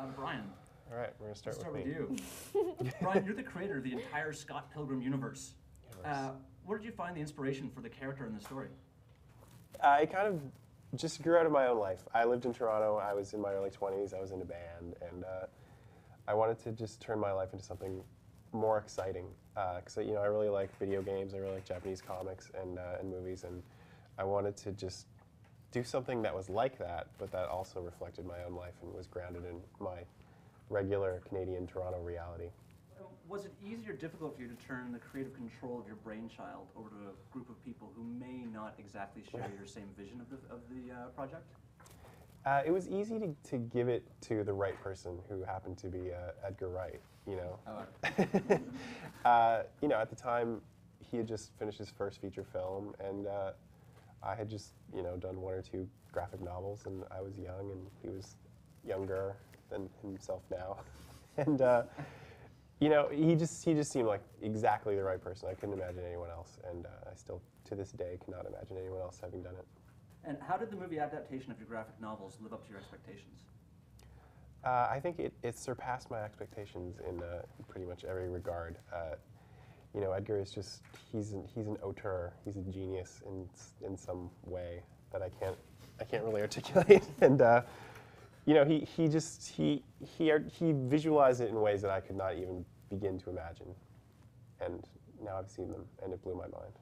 Uh, Bryan, All right, we're gonna start let's with start with me. you. Bryan, you're the creator of the entire Scott Pilgrim universe. Universe. Uh, where did you find the inspiration for the character in the story? I kind of just grew out of my own life. I lived in Toronto. I was in my early 20s. I was in a band, and uh, I wanted to just turn my life into something more exciting. Because you know, I really like video games. I really like Japanese comics and uh, and movies, and I wanted to just do something that was like that, but that also reflected my own life and was grounded in my regular Canadian Toronto reality. Was it easy or difficult for you to turn the creative control of your brainchild over to a group of people who may not exactly share your same vision of the, of the uh, project? Uh, it was easy to, to give it to the right person who happened to be uh, Edgar Wright, you know. uh, you know, at the time, he had just finished his first feature film, and uh, I had just, you know, done one or two graphic novels, and I was young, and he was younger than himself now, and uh, you know, he just he just seemed like exactly the right person. I couldn't imagine anyone else, and uh, I still, to this day, cannot imagine anyone else having done it. And how did the movie adaptation of your graphic novels live up to your expectations? Uh, I think it, it surpassed my expectations in uh, pretty much every regard. You know, Edgar is just, he's an, he's an auteur, he's a genius in in some way that I can't, I can't really articulate. and, uh, you know, he, he just he he he visualized it in ways that I could not even begin to imagine. And now I've seen them, and it blew my mind.